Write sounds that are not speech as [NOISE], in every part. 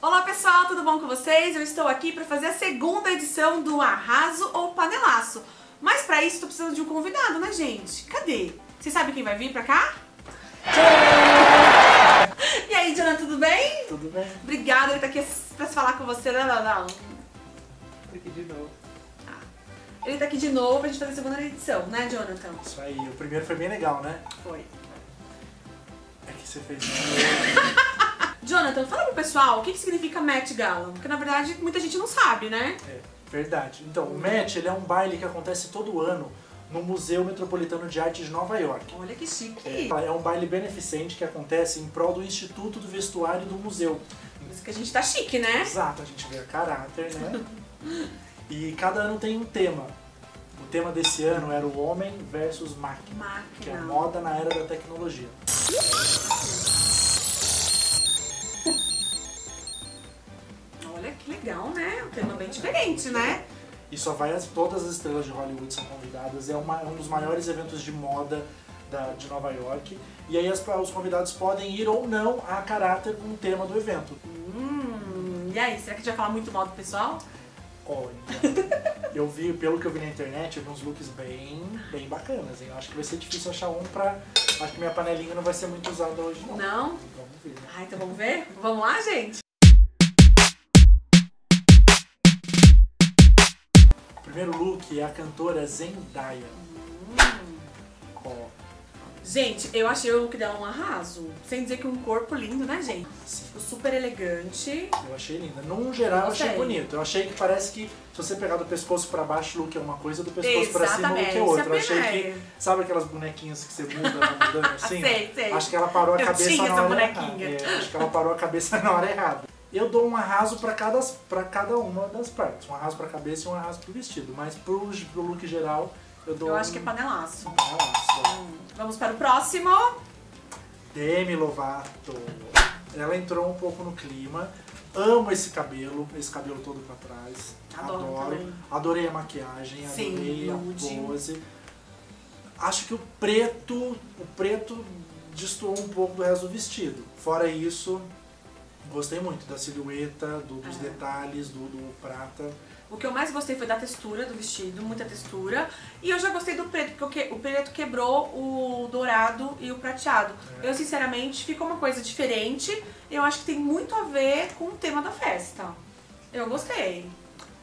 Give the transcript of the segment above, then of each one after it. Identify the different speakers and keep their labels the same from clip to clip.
Speaker 1: Olá pessoal, tudo bom com vocês? Eu estou aqui para fazer a segunda edição do Arraso ou Panelaço. Mas para isso estou precisando de um convidado, né gente? Cadê? Você sabe quem vai vir pra cá? E aí, Jonathan, tudo bem?
Speaker 2: Tudo bem?
Speaker 1: Obrigada, ele tá aqui se falar com você. Não, não, não.
Speaker 2: Aqui de novo.
Speaker 1: Ele tá aqui de novo pra gente fazer a segunda edição, né, Jonathan?
Speaker 2: Isso aí, o primeiro foi bem legal, né?
Speaker 1: Foi.
Speaker 2: É que você fez.
Speaker 1: Jonathan, fala pro pessoal o que, que significa Met Gala. Porque na verdade muita gente não sabe, né?
Speaker 2: É, verdade. Então, o Met ele é um baile que acontece todo ano no Museu Metropolitano de Arte de Nova York.
Speaker 1: Olha que chique.
Speaker 2: É um baile beneficente que acontece em prol do Instituto do Vestuário do Museu.
Speaker 1: Por isso que a gente tá chique, né?
Speaker 2: Exato, a gente vê caráter, né? [LAUGHS] e cada ano tem um tema. O tema desse ano era o Homem versus Máquina, que é
Speaker 1: Máquina.
Speaker 2: moda na era da tecnologia.
Speaker 1: Legal, né? Um tema bem diferente, né?
Speaker 2: E só vai as, todas as estrelas de Hollywood são convidadas. É uma- um dos maiores eventos de moda da- de Nova York. E aí as- os convidados podem ir ou não a caráter com o tema do evento.
Speaker 1: Hum, e aí, será que a gente vai falar muito mal do pessoal?
Speaker 2: Olha, [LAUGHS] eu vi, pelo que eu vi na internet, eu vi uns looks bem, bem bacanas, hein? Eu acho que vai ser difícil achar um pra. Acho que minha panelinha não vai ser muito usada hoje, não.
Speaker 1: Não?
Speaker 2: Vamos ver, né?
Speaker 1: Ah, então vamos ver? Vamos lá, gente?
Speaker 2: Primeiro look é a cantora Zendaya.
Speaker 1: Hum. Gente, eu achei o look dela um arraso. Sem dizer que um corpo lindo, né, gente? Ficou super elegante.
Speaker 2: Eu achei linda. Num geral, eu achei bonito. Eu achei que parece que se você pegar do pescoço pra baixo, o look é uma coisa, do pescoço pra cima, o look
Speaker 1: Exatamente,
Speaker 2: é outra. Eu
Speaker 1: é
Speaker 2: achei que. Sabe aquelas bonequinhas que você muda na mudança assim? [LAUGHS]
Speaker 1: Sei, sei.
Speaker 2: Acho que ela parou a
Speaker 1: Eu
Speaker 2: cabeça na hora errada. É, acho que ela parou a cabeça [LAUGHS] na hora errada. Eu dou um arraso pra cada, pra cada uma das partes. Um arraso pra cabeça e um arraso pro vestido. Mas pro, pro look geral, eu dou
Speaker 1: Eu
Speaker 2: um,
Speaker 1: acho que é panelaço.
Speaker 2: um arraso.
Speaker 1: Vamos para o próximo.
Speaker 2: Demi Lovato. Ela entrou um pouco no clima. Amo esse cabelo, esse cabelo todo pra trás.
Speaker 1: Adoro também.
Speaker 2: Adorei a maquiagem,
Speaker 1: Sim,
Speaker 2: adorei
Speaker 1: nude.
Speaker 2: a pose. Acho que o preto, o preto destoou um pouco do resto do vestido. Fora isso, gostei muito da silhueta, do- dos
Speaker 1: É.
Speaker 2: detalhes, do, do prata.
Speaker 1: O que eu mais gostei foi da textura do vestido, muita textura. E eu já gostei do preto, porque o preto quebrou o dourado e o prateado.
Speaker 2: É.
Speaker 1: Eu, sinceramente, ficou uma coisa diferente. Eu acho que tem muito a ver com o tema da festa. Eu gostei.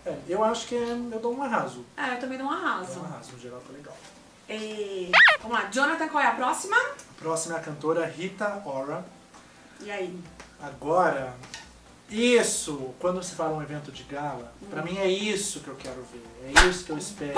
Speaker 2: É, eu acho que é- eu dou um arraso.
Speaker 1: É, eu também dou um
Speaker 2: Dou
Speaker 1: arraso.
Speaker 2: um arraso, no geral tá legal.
Speaker 1: E... Vamos lá, Jonathan, qual é a próxima?
Speaker 2: A próxima é a cantora Rita Ora.
Speaker 1: E aí?
Speaker 2: Agora, isso, quando se fala um evento de gala,
Speaker 1: Hum.
Speaker 2: pra mim é isso que eu quero ver. É isso que eu espero.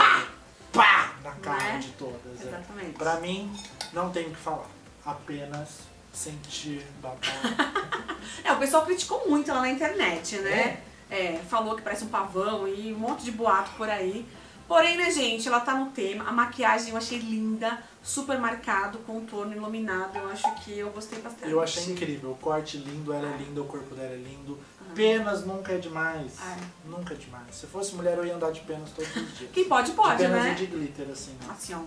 Speaker 2: Pá! Na cara
Speaker 1: Né?
Speaker 2: de todas. é.
Speaker 1: Exatamente.
Speaker 2: Pra mim, não tem o que falar. Apenas sentir babado. [LAUGHS]
Speaker 1: É, o pessoal criticou muito ela na internet, né? É, falou que parece um pavão e um monte de boato por aí. Porém, né, gente, ela tá no tema. A maquiagem eu achei linda, super marcado, contorno iluminado. Eu acho que eu gostei bastante.
Speaker 2: Eu achei incrível. O corte lindo, ela é linda, o corpo dela é lindo. Penas nunca é demais.
Speaker 1: É.
Speaker 2: Nunca é demais. Se fosse mulher, eu ia andar de penas todos os dias.
Speaker 1: Quem pode, pode,
Speaker 2: de penas
Speaker 1: né?
Speaker 2: e de glitter, assim. Né?
Speaker 1: Assim, ó.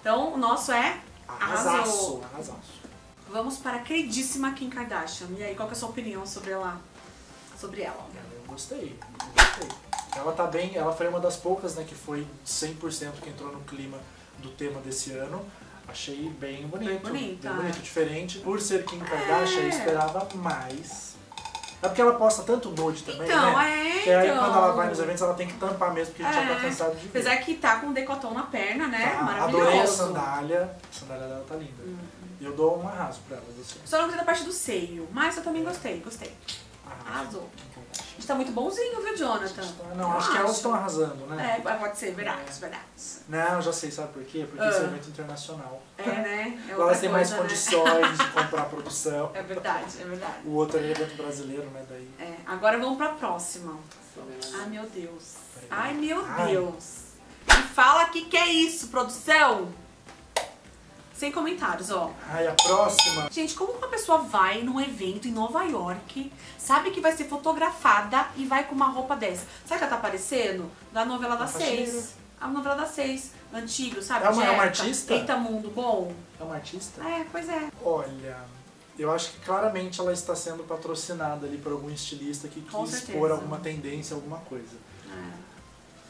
Speaker 1: Então, o nosso é
Speaker 2: Arrasaço, arrasaço.
Speaker 1: Vamos para a queridíssima Kim Kardashian. E aí, qual que é a sua opinião sobre ela? Sobre ela?
Speaker 2: Eu gostei, eu gostei. Ela tá bem, ela foi uma das poucas, né, que foi 100% que entrou no clima do tema desse ano. Achei bem bonito.
Speaker 1: Bem bonita,
Speaker 2: Bem bonito,
Speaker 1: é.
Speaker 2: diferente. Por ser Kim Kardashian, eu
Speaker 1: É.
Speaker 2: esperava mais. É porque ela posta tanto nude também,
Speaker 1: Então,
Speaker 2: né?
Speaker 1: é,
Speaker 2: Que aí
Speaker 1: então.
Speaker 2: quando ela vai nos eventos, ela tem que tampar mesmo, porque a gente já tá
Speaker 1: É.
Speaker 2: cansado de ver.
Speaker 1: Apesar que tá com decotão na perna, né?
Speaker 2: Tá,
Speaker 1: Maravilhoso.
Speaker 2: Adorei a sandália. A sandália dela tá linda. Eu dou um arraso pra ela.
Speaker 1: Só não gostei da parte do seio, mas eu também gostei, gostei.
Speaker 2: Arraso.
Speaker 1: Arrasou. A gente tá muito bonzinho, viu, Jonathan?
Speaker 2: Não, acho que elas estão arrasando, né?
Speaker 1: É, pode ser, verdade, verdade.
Speaker 2: Não, já sei, sabe por quê? Porque
Speaker 1: Ah.
Speaker 2: esse é evento internacional.
Speaker 1: É, né? É
Speaker 2: Elas têm mais
Speaker 1: né?
Speaker 2: condições de comprar a produção.
Speaker 1: É verdade, é verdade.
Speaker 2: O outro é evento brasileiro, né? Daí.
Speaker 1: É, agora vamos pra próxima. Ai, meu Deus. Ai, meu
Speaker 2: Ai.
Speaker 1: Deus. Me fala aqui que é isso, produção. Sem comentários, ó.
Speaker 2: Ai, a próxima.
Speaker 1: Gente, como uma pessoa vai num evento em Nova York, sabe que vai ser fotografada e vai com uma roupa dessa? Sabe que ela tá parecendo? Da novela da. Seis. A novela da Seis. Antigo, sabe?
Speaker 2: É uma- é uma artista?
Speaker 1: Eita Mundo Bom.
Speaker 2: É uma artista?
Speaker 1: É, pois é.
Speaker 2: Olha, Eu acho que claramente ela está sendo patrocinada ali por algum estilista que
Speaker 1: Com
Speaker 2: quis
Speaker 1: certeza.
Speaker 2: expor alguma tendência, alguma coisa.
Speaker 1: É.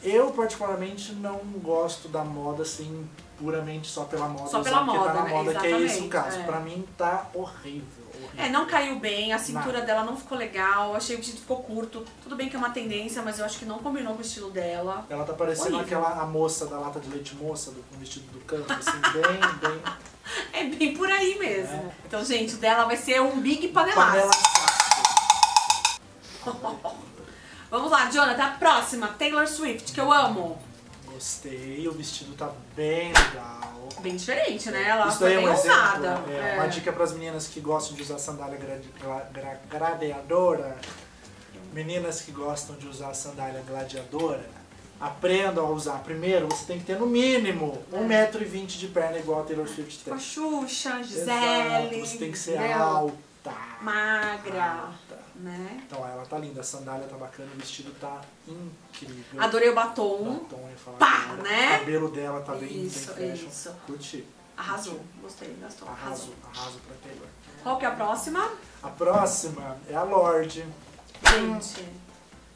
Speaker 2: Eu, particularmente, não gosto da moda assim, puramente só pela moda.
Speaker 1: Só pela
Speaker 2: porque
Speaker 1: moda,
Speaker 2: tá na
Speaker 1: né?
Speaker 2: moda, que é esse o
Speaker 1: Exatamente,
Speaker 2: caso.
Speaker 1: é.
Speaker 2: Pra mim tá horrível. horrível.
Speaker 1: É, não caiu bem, a cintura
Speaker 2: Nada.
Speaker 1: dela não ficou legal, achei que o vestido ficou curto. Tudo bem que é uma tendência, mas eu acho que não combinou com o estilo dela.
Speaker 2: Ela tá parecendo
Speaker 1: Horrível.
Speaker 2: aquela a moça da lata de leite moça, do com o vestido do canto, assim, bem, [LAUGHS] bem.
Speaker 1: É bem por aí mesmo.
Speaker 2: É.
Speaker 1: Então, gente, o dela vai ser um big panelaço.
Speaker 2: panela [LAUGHS]
Speaker 1: Vamos lá, Jonathan, a próxima, Taylor Swift, que eu amo.
Speaker 2: Gostei, o vestido tá bem legal.
Speaker 1: Bem diferente, né? Ela
Speaker 2: Isso
Speaker 1: foi
Speaker 2: é
Speaker 1: bem
Speaker 2: um exemplo.
Speaker 1: ousada.
Speaker 2: É, Uma dica para as meninas que gostam de usar sandália grade- gra- gra- gradeadora. Meninas que gostam de usar sandália gladiadora, aprendam a usar. Primeiro, você tem que ter no mínimo 1,20m de perna igual a Taylor Swift
Speaker 1: Com a
Speaker 2: tem.
Speaker 1: Xuxa,
Speaker 2: Exato,
Speaker 1: Gisele.
Speaker 2: você tem que ser
Speaker 1: entendeu?
Speaker 2: alta.
Speaker 1: Magra,
Speaker 2: Alta.
Speaker 1: Né?
Speaker 2: Então ela tá linda, a sandália tá bacana, o vestido tá incrível.
Speaker 1: Adorei o batom.
Speaker 2: Batom, eu falar
Speaker 1: Pá, né?
Speaker 2: O cabelo dela tá bem,
Speaker 1: Isso,
Speaker 2: bem fashion.
Speaker 1: isso.
Speaker 2: Curti.
Speaker 1: Arrasou. Gostei, gastou.
Speaker 2: Arraso,
Speaker 1: Arrasou.
Speaker 2: arraso pra Taylor.
Speaker 1: Qual que é a próxima?
Speaker 2: A próxima é a Lorde.
Speaker 1: Gente,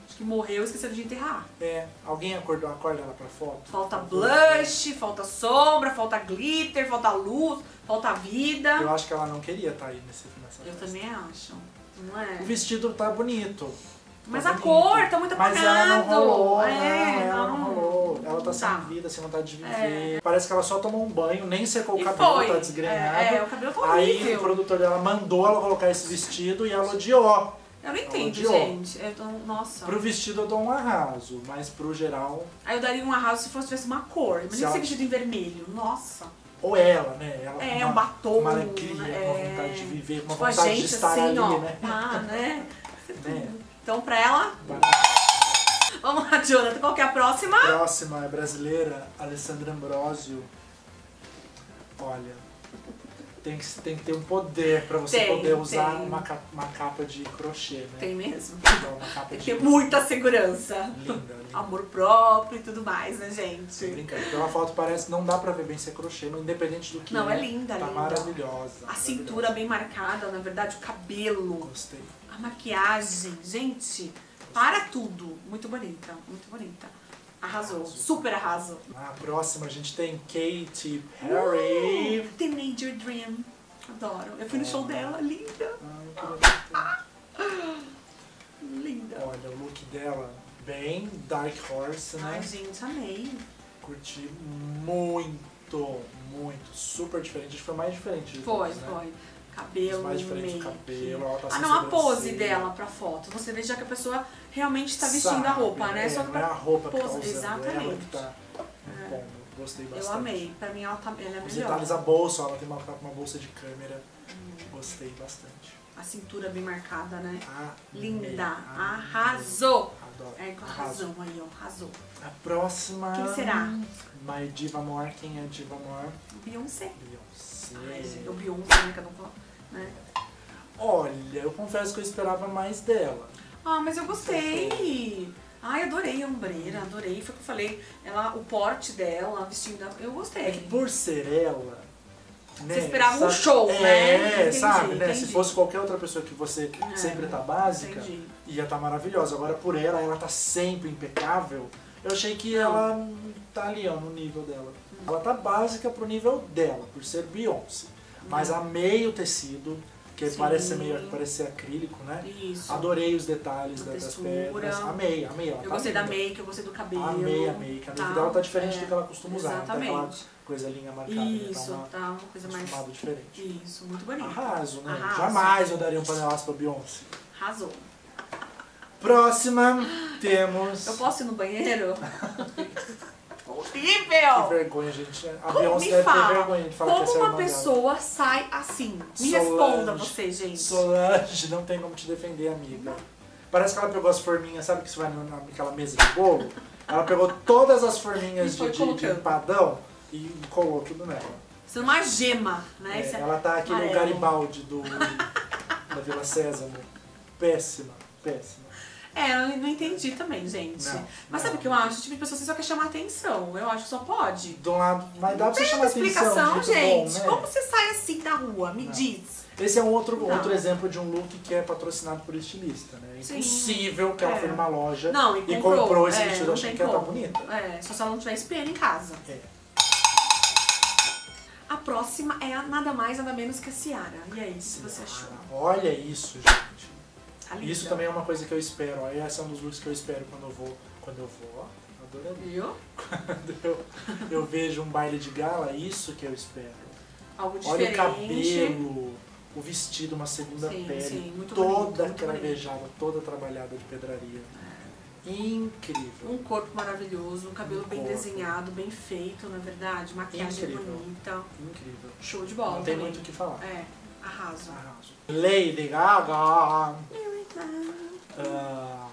Speaker 1: acho que morreu e esqueceram de enterrar.
Speaker 2: É, alguém acordou, acorda ela pra foto?
Speaker 1: Falta blush, falta sombra, falta glitter, falta luz, falta vida.
Speaker 2: Eu acho que ela não queria estar aí nesse, nessa
Speaker 1: Eu
Speaker 2: festa.
Speaker 1: também acho. Não
Speaker 2: O
Speaker 1: é?
Speaker 2: vestido tá bonito.
Speaker 1: Mas
Speaker 2: tá
Speaker 1: a
Speaker 2: bonito.
Speaker 1: cor tá muito
Speaker 2: Mas
Speaker 1: apagado.
Speaker 2: ela não rolou,
Speaker 1: é,
Speaker 2: não, ela não rolou. Ela tá sem
Speaker 1: tá.
Speaker 2: vida, sem vontade de viver.
Speaker 1: É.
Speaker 2: Parece que ela só tomou um banho, nem secou
Speaker 1: E
Speaker 2: o cabelo,
Speaker 1: foi.
Speaker 2: tá desgrenhado.
Speaker 1: É, é, o cabelo tá
Speaker 2: Aí
Speaker 1: horrível.
Speaker 2: o produtor dela mandou ela colocar esse vestido e ela odiou.
Speaker 1: Eu não entendo, gente. Eu tô, nossa.
Speaker 2: Pro vestido eu dou um arraso, mas pro geral,
Speaker 1: Aí eu daria um arraso se fosse tivesse uma cor. Imagina
Speaker 2: Se
Speaker 1: se
Speaker 2: ela-
Speaker 1: vestido em vermelho. Nossa.
Speaker 2: Ou ela, né? Ela
Speaker 1: É,
Speaker 2: com
Speaker 1: um batom,
Speaker 2: Uma alegria,
Speaker 1: é.
Speaker 2: uma vontade de viver, uma
Speaker 1: Tipo,
Speaker 2: vontade
Speaker 1: gente
Speaker 2: de estar
Speaker 1: assim,
Speaker 2: ali,
Speaker 1: ó.
Speaker 2: né?
Speaker 1: Ah, né?
Speaker 2: Né?
Speaker 1: Então, pra ela, vamos lá, Jonathan. Qual que é a próxima?
Speaker 2: Próxima é brasileira, Alessandra Ambrosio. Olha, tem que, tem que ter um poder pra você
Speaker 1: Tem,
Speaker 2: poder usar
Speaker 1: tem.
Speaker 2: uma, ca- uma capa de crochê, né?
Speaker 1: Tem mesmo.
Speaker 2: Então, uma capa
Speaker 1: Tem
Speaker 2: de
Speaker 1: muita segurança.
Speaker 2: linda.
Speaker 1: Amor próprio e tudo mais, né, gente?
Speaker 2: brincadeira. Pela foto parece que não dá pra ver bem se é crochê, mas independente do que
Speaker 1: Não, é linda,
Speaker 2: tá
Speaker 1: linda.
Speaker 2: maravilhosa.
Speaker 1: A cintura
Speaker 2: maravilhosa.
Speaker 1: bem marcada, na verdade, o cabelo,
Speaker 2: Gostei.
Speaker 1: a maquiagem. Gente, para tudo. Muito bonita, muito bonita. Arrasou,
Speaker 2: Arrasou.
Speaker 1: super arrasou.
Speaker 2: Na próxima a gente tem Katy Perry.
Speaker 1: Uh, Teenager Dream. Adoro. Eu fui no show dela, linda.
Speaker 2: Ai, queria tanto. [LAUGHS]
Speaker 1: Linda.
Speaker 2: Olha, o look dela bem Dark Horse, né?
Speaker 1: Ai, gente, amei.
Speaker 2: Curti muito, muito. Super diferente. Acho que foi mais diferente de
Speaker 1: Foi,
Speaker 2: todos, né?
Speaker 1: foi.
Speaker 2: Os
Speaker 1: Cabelo,
Speaker 2: mais diferentes do
Speaker 1: make.
Speaker 2: cabelo, ela tá
Speaker 1: Ah, não, a pose dela pra foto. Você vê já que a pessoa realmente tá vestindo a
Speaker 2: Sabe,
Speaker 1: roupa, né?
Speaker 2: É,
Speaker 1: Só que
Speaker 2: não é
Speaker 1: pra...
Speaker 2: a roupa que tá
Speaker 1: pose,
Speaker 2: usando, é ela
Speaker 1: exatamente.
Speaker 2: que tá impondo. Gostei bastante.
Speaker 1: Eu amei. Pra mim ela, tá, ela é
Speaker 2: Os
Speaker 1: melhor.
Speaker 2: detalhes, a bolsa, ela tem uma, uma bolsa de câmera. Gostei bastante.
Speaker 1: A cintura bem marcada, né?
Speaker 2: Amei,
Speaker 1: Linda.
Speaker 2: amei.
Speaker 1: Arrasou.
Speaker 2: Arrasou.
Speaker 1: razão aí, ó. Arrasou.
Speaker 2: A próxima.
Speaker 1: Quem será?
Speaker 2: My Diva More. Quem é Diva More?
Speaker 1: Beyoncé.
Speaker 2: Beyoncé.
Speaker 1: Ai, o Beyoncé, né? Cada um fala, né?
Speaker 2: Olha, eu confesso que eu esperava mais dela.
Speaker 1: Ah, mas eu gostei. Ai, adorei a ombreira, adorei. Foi o que eu falei. Ela, o porte dela, vestindo dela, eu gostei.
Speaker 2: É que por ser ela. Né,
Speaker 1: Você esperava um
Speaker 2: sabe-
Speaker 1: show,
Speaker 2: é,
Speaker 1: né? Entendi,
Speaker 2: sabe, né? Se fosse qualquer outra pessoa que você
Speaker 1: É,
Speaker 2: sempre tá básica,
Speaker 1: Entendi.
Speaker 2: ia estar maravilhosa. Agora por ela, ela tá sempre impecável. Eu achei que ela tá ali, ó, no nível dela. Ela tá básica pro nível dela, por ser Beyoncé. Mas amei o tecido, que
Speaker 1: Sim.
Speaker 2: parece ser meio parece acrílico, né?
Speaker 1: Isso.
Speaker 2: Adorei os detalhes da- das pernas. Amei, amei. Ela
Speaker 1: Eu
Speaker 2: tá
Speaker 1: gostei da
Speaker 2: linda.
Speaker 1: make, eu gostei do cabelo.
Speaker 2: Amei a make. A make
Speaker 1: tá?
Speaker 2: dela tá diferente
Speaker 1: É,
Speaker 2: do que ela costuma usar. Não tá aquela
Speaker 1: Exatamente.
Speaker 2: Coisa linha marcada.
Speaker 1: Isso,
Speaker 2: né? Tá
Speaker 1: tá uma coisa
Speaker 2: uma
Speaker 1: mais.
Speaker 2: diferente.
Speaker 1: Isso, muito bonito.
Speaker 2: Arraso, né?
Speaker 1: Arraso.
Speaker 2: Jamais eu daria um panelaço pra Beyoncé.
Speaker 1: Arrasou.
Speaker 2: Próxima, [GASPS] temos...
Speaker 1: Eu posso ir no banheiro? [LAUGHS]
Speaker 2: Que
Speaker 1: Horrível!
Speaker 2: vergonha, gente. A Beyoncé deve ter
Speaker 1: fala?
Speaker 2: vergonha de falar que
Speaker 1: Como
Speaker 2: essa é
Speaker 1: uma
Speaker 2: irmã dela.
Speaker 1: pessoa sai assim? Me
Speaker 2: Solange.
Speaker 1: responda você, gente.
Speaker 2: Solange, não tem como te defender, amiga. Parece que ela pegou as forminhas, sabe que você vai na- naquela mesa de bolo? Ela pegou todas as forminhas de, de, de empadão e colou tudo nela.
Speaker 1: Isso é uma gema, né?
Speaker 2: É,
Speaker 1: é-
Speaker 2: ela tá aqui no
Speaker 1: amarelo.
Speaker 2: Garibaldi do, da Vila Sésamo. Péssima, péssima.
Speaker 1: É, eu não entendi também, gente.
Speaker 2: Não,
Speaker 1: mas
Speaker 2: não.
Speaker 1: sabe o que eu acho? Tipo, de pessoa que só quer chamar atenção. Eu acho que só pode.
Speaker 2: De um lado, mas dá pra você chamar
Speaker 1: explicação,
Speaker 2: atenção.
Speaker 1: gente.
Speaker 2: bom, né?
Speaker 1: Como você sai assim da rua? Me
Speaker 2: Não.
Speaker 1: diz.
Speaker 2: Esse é um outro,
Speaker 1: Não.
Speaker 2: outro exemplo de um look que é patrocinado por estilista, né? É
Speaker 1: Sim.
Speaker 2: impossível que ela
Speaker 1: É.
Speaker 2: foi numa loja
Speaker 1: Não, e
Speaker 2: e
Speaker 1: comprou.
Speaker 2: comprou esse
Speaker 1: é,
Speaker 2: vestido
Speaker 1: não
Speaker 2: achando que ela tá bonita.
Speaker 1: É, só se ela não tiver espelho em casa.
Speaker 2: É.
Speaker 1: A próxima é a nada mais, nada menos que a Ciara. E aí, o que você achou?
Speaker 2: Olha isso, gente.
Speaker 1: Tá.
Speaker 2: Isso também é uma coisa que eu espero. Aí esse é um dos looks que eu espero quando eu vou. Quando eu vou.
Speaker 1: Viu?
Speaker 2: Quando eu, eu vejo um baile de gala, isso que eu espero.
Speaker 1: Algo
Speaker 2: Olha o
Speaker 1: diferente.
Speaker 2: cabelo, o vestido, uma segunda
Speaker 1: Sim,
Speaker 2: pele,
Speaker 1: sim, muito
Speaker 2: toda
Speaker 1: bonito,
Speaker 2: cravejada, toda trabalhada de pedraria. Incrível.
Speaker 1: Um corpo maravilhoso, um cabelo
Speaker 2: Um
Speaker 1: bem
Speaker 2: corpo.
Speaker 1: desenhado, bem feito, na verdade. Maquiagem
Speaker 2: Incrível.
Speaker 1: bonita.
Speaker 2: Incrível.
Speaker 1: Show de bola
Speaker 2: Não tem
Speaker 1: também.
Speaker 2: muito o que falar.
Speaker 1: É, arraso.
Speaker 2: Arraso. Lady Gaga. Ah,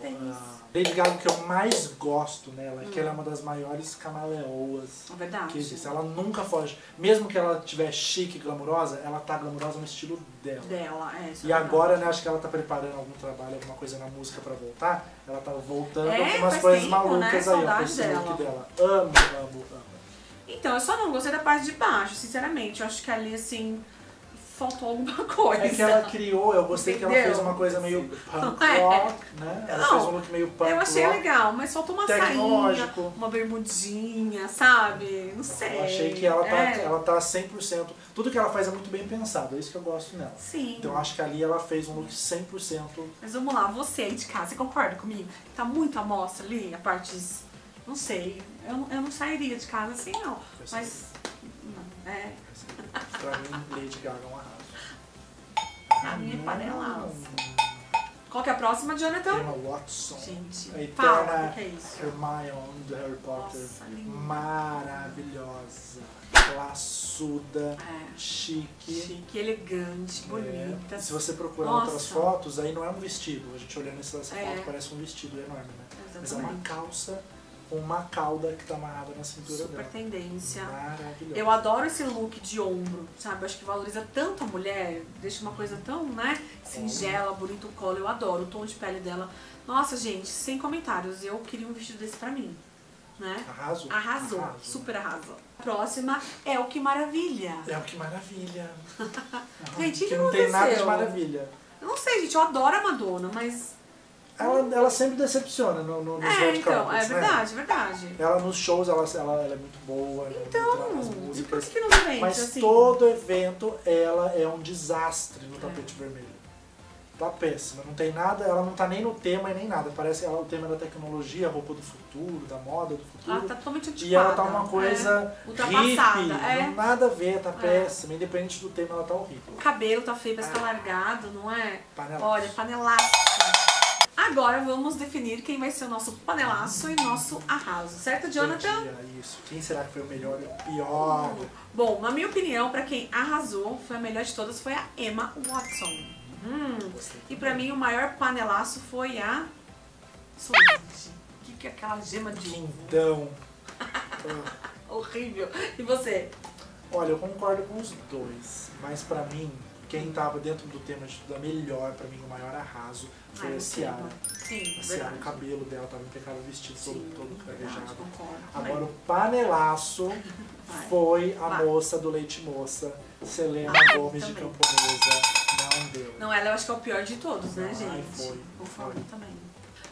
Speaker 1: Tem
Speaker 2: ah, Lady Gaga, o que eu mais gosto nela é que ela é uma das maiores camaleoas
Speaker 1: É verdade.
Speaker 2: que existe. Ela nunca foge. Mesmo que ela estiver chique e glamurosa, ela tá glamurosa no estilo dela.
Speaker 1: Dela, é. isso
Speaker 2: E
Speaker 1: é
Speaker 2: agora, né, acho que ela tá preparando algum trabalho, alguma coisa na música pra voltar. Ela tá voltando
Speaker 1: É,
Speaker 2: com umas
Speaker 1: faz
Speaker 2: coisas
Speaker 1: tempo,
Speaker 2: malucas
Speaker 1: né?
Speaker 2: aí, ó, com
Speaker 1: Saudade
Speaker 2: esse look
Speaker 1: dela.
Speaker 2: Amo, amo, amo.
Speaker 1: Então, eu só não gostei da parte de baixo, sinceramente. Eu acho que ali, assim, faltou alguma [LAUGHS] coisa.
Speaker 2: É que ela criou, eu gostei que ela
Speaker 1: Entendeu?
Speaker 2: fez uma coisa meio punk [LAUGHS]
Speaker 1: É.
Speaker 2: rock, né? Ela
Speaker 1: Não,
Speaker 2: fez um look meio punk
Speaker 1: Eu achei
Speaker 2: rock.
Speaker 1: legal, mas faltou uma sainha, uma bermudinha, sabe? Não sei.
Speaker 2: Eu achei que ela tá,
Speaker 1: É,
Speaker 2: ela tá 100%. Tudo que ela faz é muito bem pensado, é isso que eu gosto nela.
Speaker 1: Sim.
Speaker 2: Então eu acho que ali ela fez um look 100%.
Speaker 1: Mas vamos lá, você aí de casa, você concorda comigo? Tá muito à mostra ali, a parte. Não sei. Eu, não- eu não sairia de casa assim, não. Mas. Não, é.
Speaker 2: Pra mim, Lady Gaga é um
Speaker 1: A minha é panelaça. Qual que é a próxima, Jonathan?
Speaker 2: Emma Watson.
Speaker 1: Gente,
Speaker 2: A eterna
Speaker 1: que é isso?
Speaker 2: Hermione do Harry Potter.
Speaker 1: Nossa.
Speaker 2: Maravilhosa. Classuda.
Speaker 1: É.
Speaker 2: Chique.
Speaker 1: Chique, elegante, bonita.
Speaker 2: É, se você procurar
Speaker 1: Nossa.
Speaker 2: outras fotos, aí não é um vestido. A gente olhando essa
Speaker 1: É.
Speaker 2: foto parece um vestido enorme, né? Mas é uma
Speaker 1: Exatamente.
Speaker 2: calça com uma cauda que tá amarrada na cintura
Speaker 1: Super
Speaker 2: dela.
Speaker 1: tendência.
Speaker 2: Maravilhosa.
Speaker 1: Eu adoro esse look de ombro, sabe? Acho que valoriza tanto a mulher, deixa uma coisa tão, né, singela, bonito o colo. Eu adoro o tom de pele dela. Nossa, gente, sem comentários. Eu queria um vestido desse pra mim, né?
Speaker 2: Arraso?
Speaker 1: Arrasou,
Speaker 2: Arraso.
Speaker 1: super arrasou. A próxima é o Que Maravilha.
Speaker 2: É o que maravilha. [LAUGHS]
Speaker 1: Gente, o que
Speaker 2: que não tem nada de
Speaker 1: aconteceu?
Speaker 2: maravilha.
Speaker 1: Eu não sei, gente, eu adoro a Madonna, mas...
Speaker 2: Ela, ela sempre decepciona no, no, nos
Speaker 1: É, então, é
Speaker 2: né?
Speaker 1: verdade, verdade.
Speaker 2: Ela nos shows, ela, ela, ela é muito boa,
Speaker 1: Então,
Speaker 2: traz as
Speaker 1: e por que não vende,
Speaker 2: Mas
Speaker 1: assim?
Speaker 2: todo evento, ela é um desastre no
Speaker 1: É.
Speaker 2: tapete vermelho. Tá péssima, não tem nada, ela não tá nem no tema e nem nada. Parece ela o tema da tecnologia, roupa do futuro, da moda do futuro.
Speaker 1: Ela tá totalmente antiquada.
Speaker 2: E ela tá uma coisa
Speaker 1: é,
Speaker 2: hippie,
Speaker 1: é.
Speaker 2: não nada a ver, tá
Speaker 1: É.
Speaker 2: péssima. Independente do tema, ela tá horrível.
Speaker 1: O cabelo tá feio, parece que tá largado, não é?
Speaker 2: Panelaço.
Speaker 1: Olha, panelaço. Agora vamos definir quem vai ser o nosso panelaço e nosso arraso, certo, Jonathan?
Speaker 2: Dia, isso. Quem será que foi o melhor e o pior?
Speaker 1: Bom, na minha opinião, pra quem arrasou, foi a melhor de todas, foi a Emma Watson. Hum. E pra
Speaker 2: também.
Speaker 1: mim o maior panelaço foi a Solange. O que, que é aquela gema de ovo?
Speaker 2: Ah, [LAUGHS]
Speaker 1: Horrível. E você?
Speaker 2: Olha, eu concordo com os dois, mas pra mim, quem tava dentro do tema de tudo, a melhor, pra mim, o maior arraso foi
Speaker 1: Ai,
Speaker 2: a Ciara.
Speaker 1: mano. Sim,
Speaker 2: A Ciara, o cabelo dela tava impecável, o vestido
Speaker 1: Sim,
Speaker 2: todo, todo cravejado. Agora, o panelaço foi a
Speaker 1: Vai.
Speaker 2: moça do Leite Moça, Selena
Speaker 1: Ai,
Speaker 2: Gomes de
Speaker 1: também.
Speaker 2: Camponesa. Não deu.
Speaker 1: Não, ela eu acho que é o pior de todos, né,
Speaker 2: Ai,
Speaker 1: gente?
Speaker 2: foi,
Speaker 1: Concordo
Speaker 2: foi.
Speaker 1: também.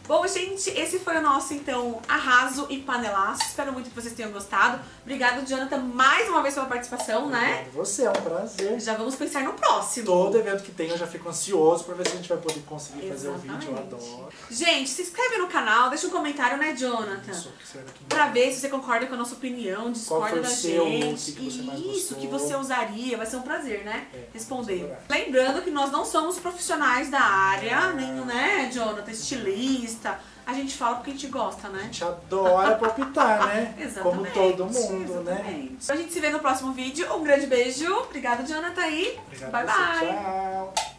Speaker 1: Bom, gente, esse foi o nosso, então, arraso e panelaço. Espero muito que vocês tenham gostado. Obrigada, Jonathan, mais uma vez pela participação, né?
Speaker 2: Obrigado Você, é um prazer.
Speaker 1: Já vamos pensar no próximo.
Speaker 2: Todo evento que tem eu já fico ansioso pra ver se a gente vai poder conseguir fazer o vídeo. Eu
Speaker 1: Exatamente.
Speaker 2: adoro.
Speaker 1: Gente, se inscreve no canal, deixa um comentário, né, Jonathan?
Speaker 2: Isso,
Speaker 1: Pra ver se você concorda com a nossa opinião, discorda da gente.
Speaker 2: que
Speaker 1: Isso, que você usaria. Vai ser um prazer, né?
Speaker 2: É,
Speaker 1: Responder. Lembrando que nós não somos profissionais da área, nem, né, Jonathan, estilista. A gente fala porque a gente gosta,
Speaker 2: A
Speaker 1: né?
Speaker 2: gente adora palpitar, né?
Speaker 1: Exatamente. [LAUGHS]
Speaker 2: Como todo mundo, né?
Speaker 1: exatamente. A gente se vê no próximo vídeo. Um grande beijo. Obrigada, Jonathan. E
Speaker 2: Obrigado
Speaker 1: bye
Speaker 2: a
Speaker 1: bye.
Speaker 2: Tchau.